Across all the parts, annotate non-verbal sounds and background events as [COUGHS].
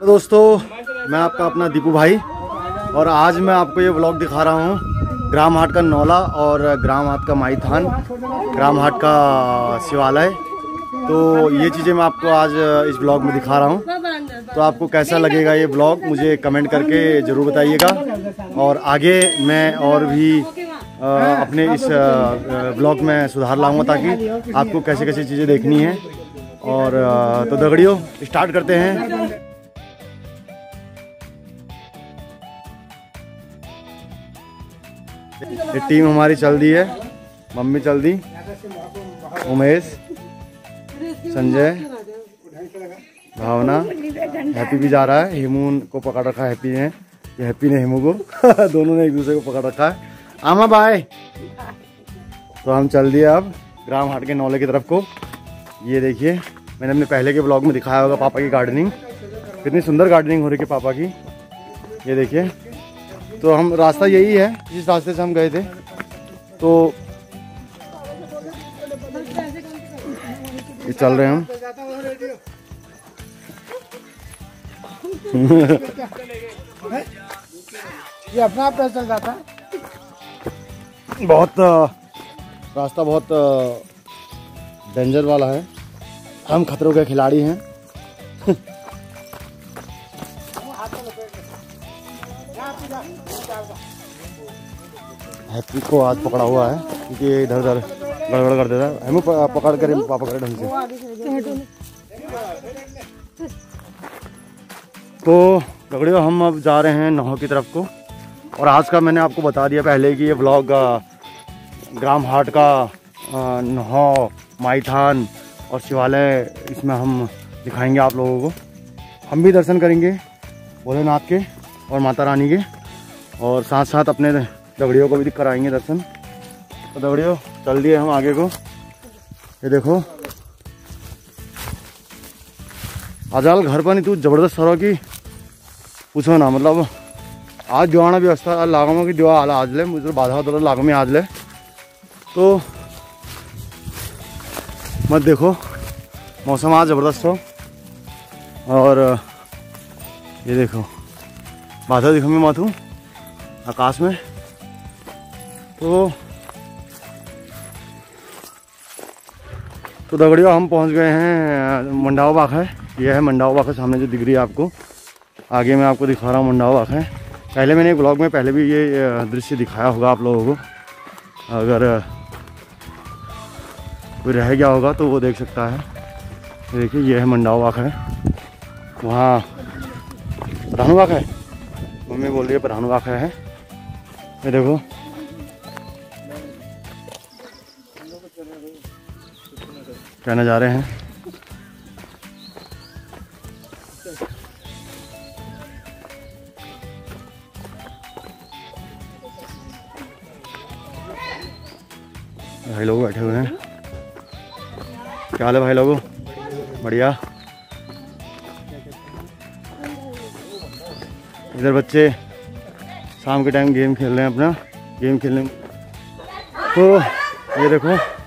तो दोस्तों, मैं आपका अपना दीपू भाई, और आज मैं आपको ये ब्लॉग दिखा रहा हूँ ग्राम हाट का नौला और ग्राम हाट का माई थान, ग्राम हाट का शिवालय। तो ये चीज़ें मैं आपको आज इस ब्लॉग में दिखा रहा हूँ। तो आपको कैसा लगेगा ये ब्लॉग मुझे कमेंट करके ज़रूर बताइएगा। और आगे मैं और भी अपने इस ब्लॉग में सुधार लाऊँगा ताकि आपको कैसे कैसे चीज़ें देखनी है। और तो दगड़ियों स्टार्ट करते हैं। ये टीम हमारी चल दी है। मम्मी चल दी। उमेश, संजय, भावना। हैप्पी भी जा रहा है। हेमू को पकड़ रखा हैप्पी ने। ये हैप्पी ने हेमू को। [LAUGHS] दोनों ने एक दूसरे को पकड़ रखा है। आमा बाय। तो हम चल दिए अब ग्राम हाट के नौले की तरफ़ को। ये देखिए, मैंने अपने पहले के ब्लॉग में दिखाया होगा पापा की गार्डनिंग कितनी सुंदर गार्डनिंग हो रही है पापा की। ये देखिए। तो हम रास्ता यही है जिस रास्ते से हम गए थे। तो ये चल रहे हैं हम। [LAUGHS] ये अपना आप चल जाता है। बहुत रास्ता बहुत डेंजर वाला है। हम खतरों के खिलाड़ी हैं। [LAUGHS] हैप्पी को आज पकड़ा हुआ है, क्योंकि इधर उधर गड़बड़ कर देता है। हमें पकड़ कर पापा करे ढंग से। तो लगड़ियों हम अब जा रहे हैं नहो की तरफ़ को। और आज का मैंने आपको बता दिया पहले कि ये ब्लॉग ग्राम हाट का नहो माईथान और शिवालय, इसमें हम दिखाएँगे आप लोगों को। हम भी दर्शन करेंगे भोलेनाथ के और माता रानी के। और साथ साथ अपने दगड़ियों को भी कराएँगे दर्शन। तो दगड़ियों, चल दिए हम आगे को। ये देखो। आजाल, घर पर नहीं, तू ज़बरदस्त सरो की पूछो ना मतलब आज जो आना व्यवस्था लागों की जो आला आज ले, मुझे बाधा होता लागों में आज ले। तो मत देखो, मौसम आज ज़बरदस्त हो। और ये देखो, बाधा दिखो मैं मत हूँ, आकाश में। तो तो दगड़ियों हम पहुँच गए हैं मंडावा बाग है। यह है मंडावा बाग है सामने जो दिख रही है आपको। आगे मैं आपको दिखा रहा हूँ मंडावा बाग है। पहले मैंने एक ब्लॉग में पहले भी ये दृश्य दिखाया होगा आप लोगों को। अगर कोई रह गया होगा तो वो देख सकता है। देखिए, ये है मंडाव वाक है। वहाँ प्रधान वाक है। मम्मी बोल रही है प्रधान वाक है। ये देखो। क्या रहे हैं। भाई लोग बैठे हुए हैं। क्या हाल है भाई लोगों? बढ़िया। इधर बच्चे शाम के टाइम गेम खेल रहे हैं अपना। गेम खेलने तो ये देखो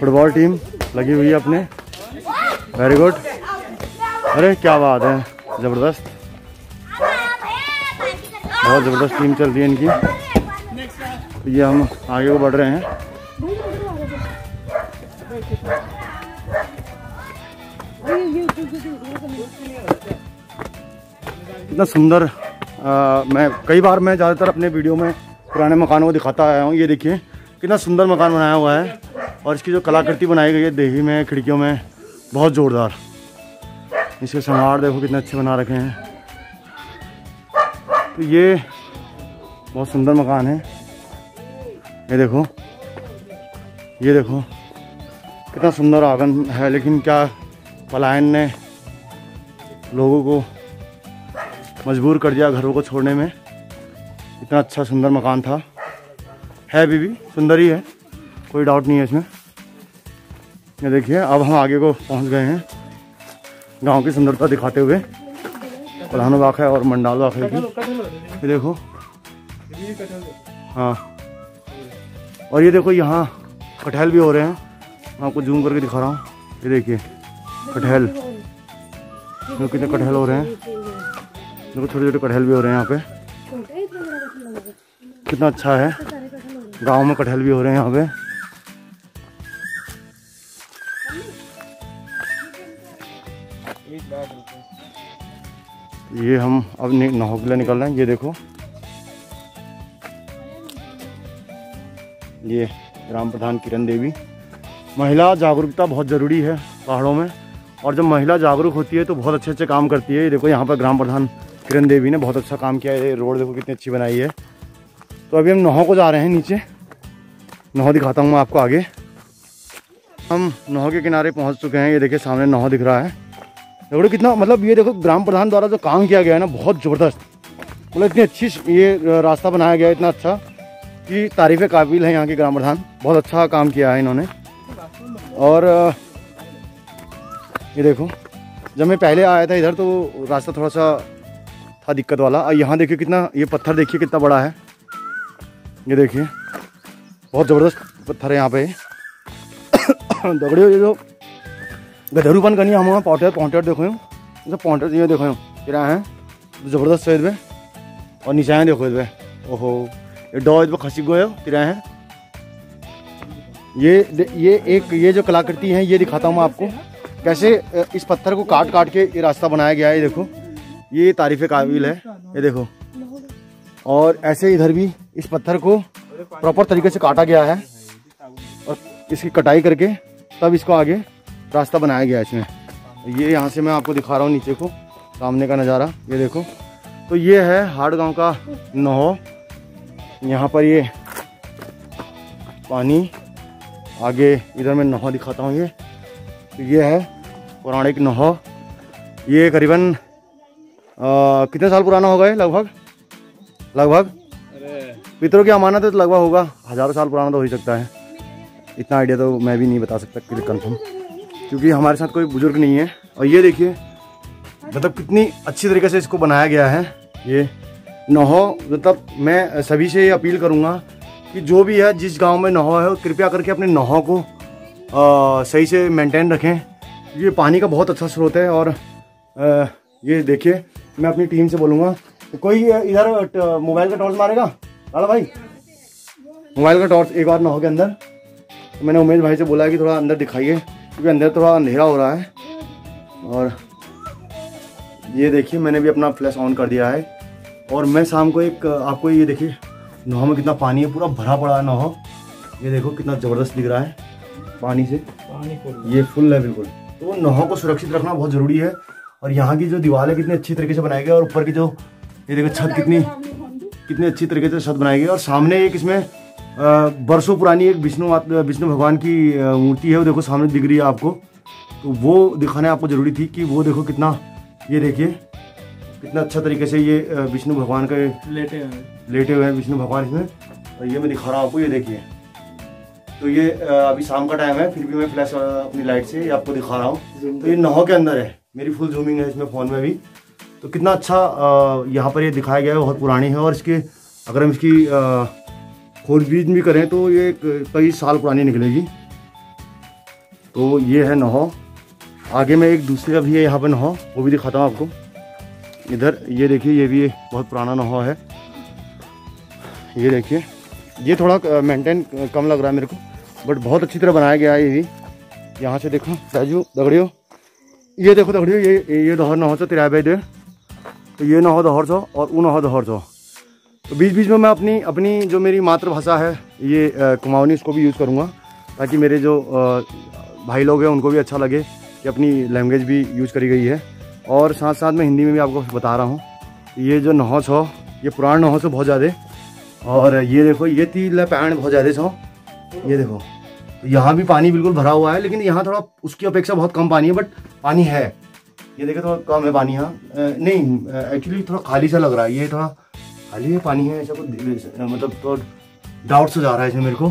फुटबॉल टीम लगी हुई है अपने। वेरी गुड अरे, क्या बात है। ज़बरदस्त। बहुत ज़बरदस्त टीम चल रही है इनकी। ये हम आगे को बढ़ रहे हैं। कितना सुंदर मैं, कई बार मैं ज़्यादातर अपने वीडियो में पुराने मकानों को दिखाता आया हूँ। ये देखिए, कितना सुंदर मकान बनाया हुआ है। और इसकी जो कलाकृति बनाई गई है देही में, खिड़कियों में, बहुत ज़ोरदार। इसके संवार देखो कितने अच्छे बना रखे हैं। तो ये बहुत सुंदर मकान है। ये देखो ये देखो, कितना सुंदर आँगन है, लेकिन क्या पलायन ने लोगों को मजबूर कर दिया घरों को छोड़ने में। इतना अच्छा सुंदर मकान था। है भी, सुंदर ही है। कोई डाउट नहीं है इसमें। ये देखिए अब हम आगे को पहुँच गए हैं गाँव की सुंदरता दिखाते हुए। प्रधान है और मंडाल वाक है ये देखो। हाँ। और ये देखो यहाँ कटहल भी हो रहे हैं। आपको जूम करके दिखा रहा हूँ। ये देखिए कटहल। देखो कितने कटहल हो रहे हैं। देखो छोटे छोटे कटहल भी हो रहे हैं यहाँ पे। कितना अच्छा है। गाँव में कटहल भी हो रहे हैं यहाँ पे। ये हम अब नहो के लिए निकल रहे हैं, ये देखो। ये ग्राम प्रधान किरण देवी। महिला जागरूकता बहुत ज़रूरी है पहाड़ों में, और जब महिला जागरूक होती है तो बहुत अच्छे अच्छे काम करती है। ये देखो, यहाँ पर ग्राम प्रधान किरण देवी ने बहुत अच्छा काम किया है। रोड देखो कितनी अच्छी बनाई है। तो अभी हम नहो को जा रहे हैं नीचे। नहो दिखाता हूँ मैं आपको आगे। हम नहो के किनारे पहुँच चुके हैं। ये देखिए, सामने नहो दिख रहा है। देखो कितना मतलब ये देखो, ग्राम प्रधान द्वारा जो काम किया गया है ना, बहुत ज़बरदस्त। मतलब इतनी अच्छी ये रास्ता बनाया गया इतना अच्छा कि तारीफ़ काबिल है यहाँ के ग्राम प्रधान। बहुत अच्छा काम किया है इन्होंने। और ये देखो, जब मैं पहले आया था इधर तो रास्ता थोड़ा सा था दिक्कत वाला। और यहाँ देखिए कितना, ये पत्थर देखिए कितना बड़ा है। ये देखिए, बहुत ज़बरदस्त पत्थर है यहाँ पे। [COUGHS] दगड़े ये जो गधरूपन करनी हम पॉटर पॉन्टर देखो जो पॉन्टर ये देखो किरा है। ज़बरदस्त है इसमें और नीचे देखो ओहो, ये डॉ इसमें खसी गए किरा है। ये ये एक, ये जो कलाकृति है, ये दिखाता हूँ मैं आपको। कैसे इस पत्थर को काट काट के ये रास्ता बनाया गया है, ये देखो। ये तारीफ़ काबिल है, ये देखो। और ऐसे इधर भी इस पत्थर को प्रॉपर तरीके से काटा गया है। और इसकी कटाई करके, तब इसको आगे रास्ता बनाया गया है इसमें। ये यहाँ से मैं आपको दिखा रहा हूँ नीचे को, सामने का नज़ारा, ये देखो। तो ये है हाड़ गाँव का नहो। यहाँ पर ये पानी, आगे इधर मैं नहो दिखाता हूँ ये। तो ये है पौराणिक नहो। ये करीबन कितने साल पुराना होगा ये लगभग? लगभग? पितरों की अमानत है तो लगभग होगा। हज़ारों साल पुराना तो हो ही सकता है। इतना आइडिया तो मैं भी नहीं बता सकता कंफर्म क्योंकि हमारे साथ कोई बुज़ुर्ग नहीं है। और ये देखिए मतलब कितनी अच्छी तरीके से इसको बनाया गया है। ये नहो मतलब मैं सभी से ये अपील करूँगा कि जो भी है जिस गाँव में नहो है कृपया करके अपने नहो को आ, सही से मेंटेन रखें। ये पानी का बहुत अच्छा स्रोत है और आ, ये देखिए मैं अपनी टीम से बोलूँगा कोई इधर मोबाइल का टॉर्च मारेगा? लाला भाई? मोबाइल का टॉर्च एक बार नहो के अंदर। तो मैंने उमेश भाई से बोला कि थोड़ा अंदर दिखाइए। क्योंकि अंदर थोड़ा अंधेरा हो रहा है। और ये देखिए मैंने भी अपना फ्लैश ऑन कर दिया है। और मैं शाम को एक आपको ये देखिए नहर में कितना पानी है पूरा भरा पड़ा है नहर ये देखो कितना ज़बरदस्त दिख रहा है पानी से। पानी फुल। ये फुल है बिल्कुल। तो नहर को सुरक्षित रखना बहुत ज़रूरी है। और यहाँ की जो दीवार है कितनी अच्छी तरीके से बनाई गई और ऊपर की जो ये देखो छत कितनी कितनी अच्छी तरीके से छत बनाई गई और सामने एक इसमें बरसों पुरानी एक विष्णु विष्णु भगवान की मूर्ति है वो देखो सामने दिख रही है आपको। तो वो दिखाने आपको ज़रूरी थी कि वो देखो कितना ये देखिए कितना अच्छा तरीके से ये विष्णु भगवान का लेटे हुए लेटे हुए हैं विष्णु भगवान इसमें। और ये मैं दिखा रहा हूँ आपको ये देखिए। तो ये अभी शाम का टाइम है फिर भी मैं फ्लैश अपनी लाइट से ये आपको दिखा रहा हूँ। तो ये नहो के अंदर है मेरी फुल जूमिंग है इसमें फ़ोन में भी। तो कितना अच्छा यहाँ पर ये दिखाया गया है बहुत पुरानी है। और इसके अगर हम इसकी खोजबीन भी करें तो ये कई साल पुरानी निकलेगी। तो ये है नहो। आगे में एक दूसरे का भी है, यहाँ पर नहो, वो भी दिखाता हूँ आपको। इधर, ये देखिए, ये भी बहुत पुराना नहा है। ये देखिए, ये थोड़ा मेंटेन कम लग रहा है मेरे को बट बहुत अच्छी तरह बनाया गया है ये भी। यहाँ से देखो, राजू, दगड़ियो। ये देखो, दगड़ियो, ये ये दहर नहर सौ तिराबे दे। तो ये नहो दोहर सौ और वो नहो दोहर सौ। तो बीच बीच में मैं अपनी अपनी जो मेरी मातृभाषा है, ये कुमाऊनी इसको भी यूज़ करूँगा, ताकि मेरे जो भाई लोग हैं, उनको भी अच्छा लगे कि अपनी लैंग्वेज भी यूज़ करी गई है। और साथ साथ में हिंदी में भी आपको बता रहा हूँ, ये जो नहौस हो ये पुराना नहौस हो बहुत ज़्यादा, और ये देखो, ये तीन पैण बहुत ज़्यादा छो ये देखो तो यहाँ भी पानी बिल्कुल भरा हुआ है, लेकिन यहाँ थोड़ा उसकी अपेक्षा बहुत कम पानी है, बट पानी है, ये देखो थोड़ा कम है पानी यहाँ नहीं एक्चुअली थोड़ा खाली सा लग रहा है, ये थोड़ा खाली है पानी है ऐसा कुछ मतलब तो डाउट से जा रहा है इसमें मेरे को।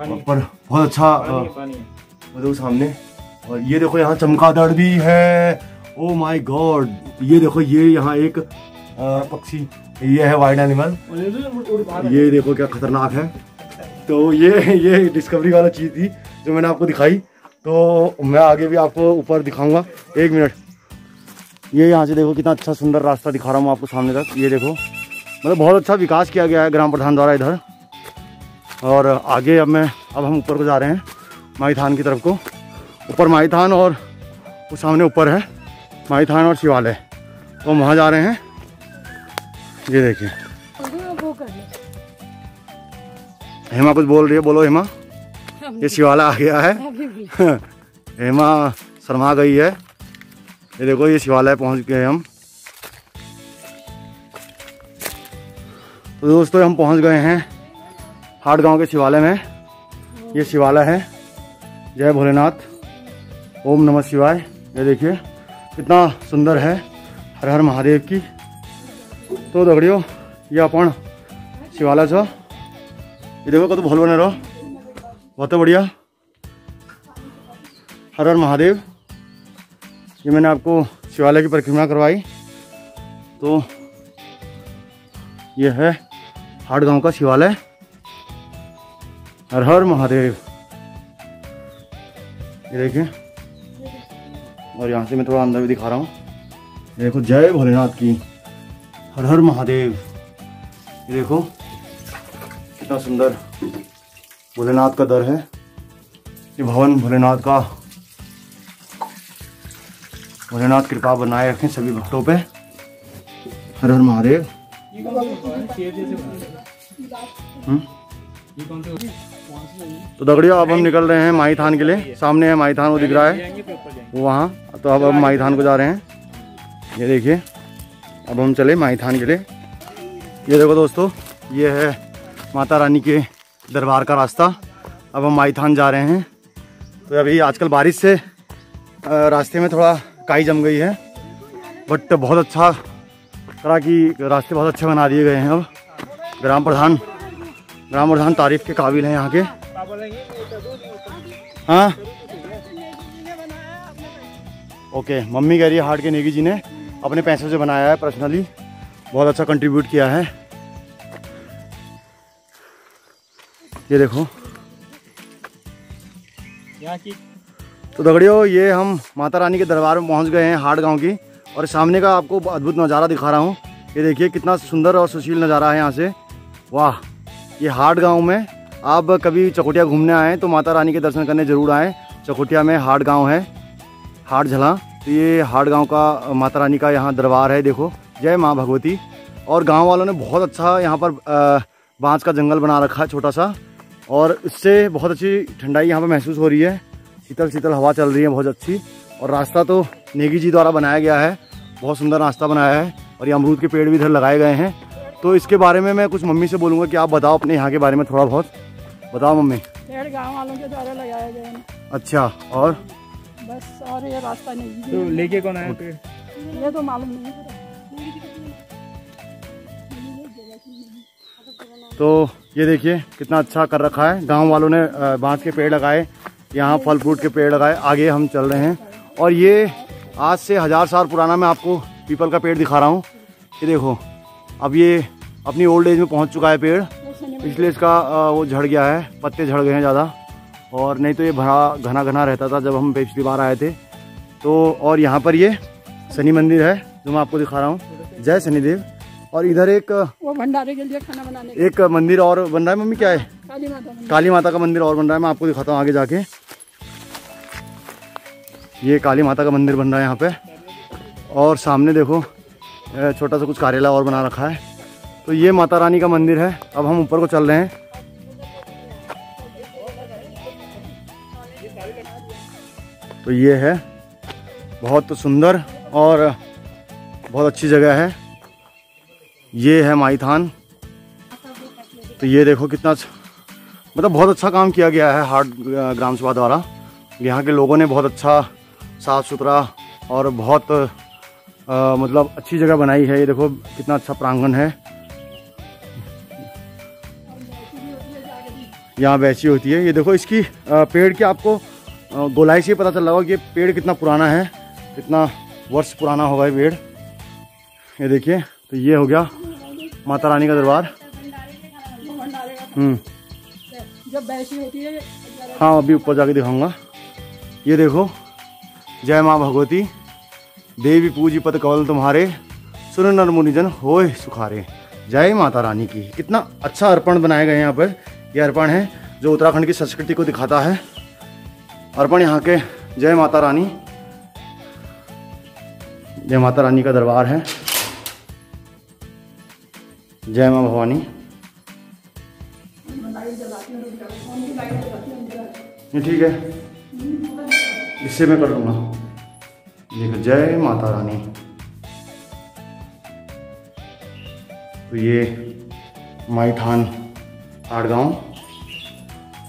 पर बहुत अच्छा मतलब सामने। और ये देखो यहाँ चमकादड़ भी है। ओ माय गॉड ये देखो ये यहाँ एक पक्षी ये है वाइल्ड एनिमल ये देखो क्या खतरनाक है। तो ये ये डिस्कवरी वाला चीज़ थी जो मैंने आपको दिखाई। तो मैं आगे भी आपको ऊपर दिखाऊँगा। एक मिनट। ये यहाँ से देखो कितना अच्छा सुंदर रास्ता दिखा रहा हूँ आपको सामने तक। ये देखो। मतलब बहुत अच्छा विकास किया गया है ग्राम प्रधान द्वारा इधर। और आगे अब मैं अब हम ऊपर को जा रहे हैं माई थान की तरफ़ को। ऊपर माई थान और वो सामने ऊपर है माई थान और शिवालय। तो हम वहाँ जा रहे हैं। ये देखिए। हेमा कुछ बोल रही है? बोलो हेमा। ये शिवालय आ गया है। [LAUGHS] हेमा शर्मा गई है। ये देखो ये शिवालय पहुँच गए हम। तो दोस्तों, हम पहुँच गए हैं हाट गाँव के शिवालय में। ये शिवालय है। जय भोलेनाथ। ओम नमः शिवाय। ये देखिए, कितना सुंदर है हर हर महादेव की। तो दगड़ियों, ये अपन शिवालय छ। ये देखो, कत भोल बने रहो। बहुत बढ़िया। हर हर महादेव। ये मैंने आपको शिवालय की परिक्रमा करवाई। तो ये है हाट गाँव का शिवालय। हर हर महादेव। ये देखिए। और यहाँ से मैं थोड़ा अंदर भी दिखा रहा हूँ। देखो, जय भोलेनाथ की। हर हर महादेव। ये देखो, कितना सुंदर भोलेनाथ का दर है। ये भवन भोलेनाथ का। भोलेनाथ कृपा बनाए रखें सभी भक्तों पे। हर हर महादेव। तो दगड़ियों, अब हम निकल रहे हैं माही थान के लिए। सामने है माई थान वो दिख रहा है। वो वहाँ। तो अब हम माही थान को जा रहे हैं। ये देखिए, अब हम चले माही थान के लिए। ये देखो दोस्तों, ये है माता रानी के दरबार का रास्ता। अब हम माई थान जा रहे हैं। तो अभी आजकल बारिश से रास्ते में थोड़ा काई जम गई है। बट बहुत अच्छा तरह की रास्ते बहुत अच्छे बना दिए गए हैं अब। ग्राम प्रधान ग्राम प्रधान तारीफ़ के काबिल हैं यहाँ के। हाँ? ओके मम्मी कह रही है हाट के नेगी जी ने अपने पैसों से बनाया है पर्सनली बहुत अच्छा कंट्रीब्यूट किया है। ये देखो। यहाँ की तो दगड़ियों ये हम माता रानी के दरबार में पहुँच गए हैं हाट गाँव की। और सामने का आपको अद्भुत नज़ारा दिखा रहा हूँ। ये देखिए कितना सुंदर और सुशील नज़ारा है यहाँ से। वाह, ये हाट गाँव में आप कभी चकोटिया घूमने आएँ तो माता रानी के दर्शन करने ज़रूर आएँ। चकोटिया में हाट गाँव है, हाट झला। तो ये हाट गाँव का माता रानी का यहाँ दरबार है, देखो। जय माँ भगवती। और गाँव वालों ने बहुत अच्छा यहाँ पर बाँस का जंगल बना रखा है छोटा सा। और इससे बहुत अच्छी ठंडाई यहाँ पर महसूस हो रही है। शीतल शीतल हवा चल रही है, बहुत अच्छी। और रास्ता तो नेगी जी द्वारा बनाया गया है। बहुत सुंदर रास्ता बनाया है और ये अमरूद के पेड़ भी इधर लगाए गए हैं। तो इसके बारे में मैं कुछ मम्मी से बोलूँगा कि आप बताओ अपने यहाँ के बारे में थोड़ा बहुत। बताओ मम्मी। पेड़ गाँव वालों के द्वारा लगाए गए हैं। अच्छा और? बस और ये रास्ता नहीं तो लेके कौन आया पेड़? ये तो मालूम नहीं तो ये देखिए कितना अच्छा कर रखा है। गाँव वालों ने बाँस के पेड़ लगाए यहाँ फल फ्रूट के पेड़ लगाए आगे हम चल रहे हैं। और ये आज से हज़ार साल पुराना मैं आपको पीपल का पेड़ दिखा रहा हूँ। ये देखो अब ये अपनी ओल्ड एज में पहुँच चुका है पेड़। इसलिए इसका वो झड़ गया है पत्ते झड़ गए हैं ज़्यादा। और नहीं तो ये भरा घना घना रहता था जब हम पिछली बार आए थे। तो और यहाँ पर ये शनि मंदिर है जो मैं आपको दिखा रहा हूँ। जय शनिदेव। और इधर एक वो भंडारे के लिए खाना बनाने एक मंदिर और बन रहा है मम्मी क्या है? काली माता काली माता का मंदिर और बन रहा है मैं आपको दिखाता हूँ आगे जाके। ये काली माता का मंदिर बन रहा है यहाँ पे। और सामने देखो छोटा सा कुछ कार्यालय और बना रखा है। तो ये माता रानी का मंदिर है। अब हम ऊपर को चल रहे हैं। तो ये है। बहुत सुंदर और बहुत अच्छी जगह है। ये है माई थान तो ये देखो कितना अच्छा- मतलब बहुत अच्छा काम किया गया है हाट ग्राम सभा द्वारा। यहाँ के लोगों ने बहुत अच्छा साफ़ सुथरा और बहुत अ, मतलब अच्छी जगह बनाई है। ये देखो कितना अच्छा प्रांगण है। यहाँ बैची होती है। ये देखो इसकी पेड़ की आपको गोलाई से ही पता चल रहा होगा कि ये पेड़ कितना पुराना है। कितना वर्ष पुराना होगा ये पेड़। ये देखिए तो ये हो गया माता रानी का दरबार। हम्म। जब होती है हाँ अभी ऊपर जाके दिखाऊँगा। ये देखो जय माँ भगवती। देवी पूजी पद कवल तुम्हारे। सुन नर मुनिजन, होय सुखारे। जय माता रानी की। कितना अच्छा अर्पण बनाए गए हैं यहाँ पर। यह अर्पण है, जो उत्तराखंड की संस्कृति को दिखाता है। अर्पण यहाँ के, जय माता रानी। जय माता रानी का दरबार है। जय माँ भवानी। ठीक है। इससे मैं कर लूँगा देखो जय माता रानी। तो ये माईठान आड़गांव।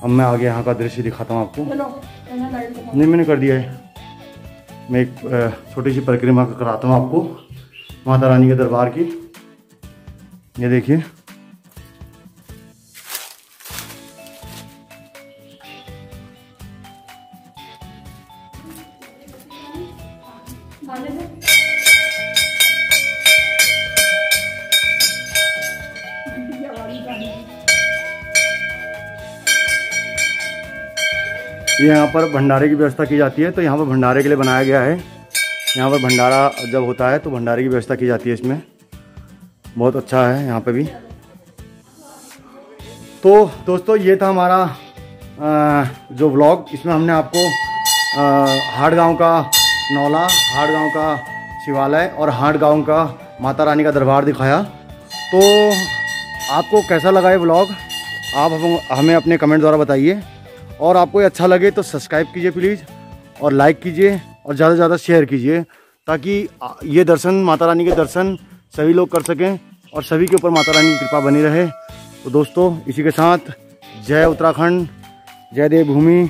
अब मैं आगे यहाँ का दृश्य दिखाता हूँ आपको। नहीं मैंने कर दिया है। मैं एक छोटी सी परिक्रमा कराता हूँ आपको माता रानी के दरबार की। ये देखिए। ये यहाँ पर भंडारे की व्यवस्था की जाती है तो यहाँ पर भंडारे के लिए बनाया गया है। यहाँ पर भंडारा जब होता है तो भंडारे की व्यवस्था की जाती है इसमें। बहुत अच्छा है यहाँ पे भी। तो दोस्तों, ये था हमारा जो व्लॉग इसमें हमने आपको हाड़ गाँव का नौला हाड़ गाँव का शिवालय और हाड़ गाँव का माता रानी का दरबार दिखाया। तो आपको कैसा लगा ये ब्लॉग आप हम, हमें अपने कमेंट द्वारा बताइए। और आपको ये अच्छा लगे तो सब्सक्राइब कीजिए प्लीज़ और लाइक कीजिए और ज़्यादा से ज़्यादा शेयर कीजिए ताकि ये दर्शन माता रानी के दर्शन सभी लोग कर सकें और सभी के ऊपर माता रानी की कृपा बनी रहे। तो दोस्तों इसी के साथ जय उत्तराखंड जय देवभूमि।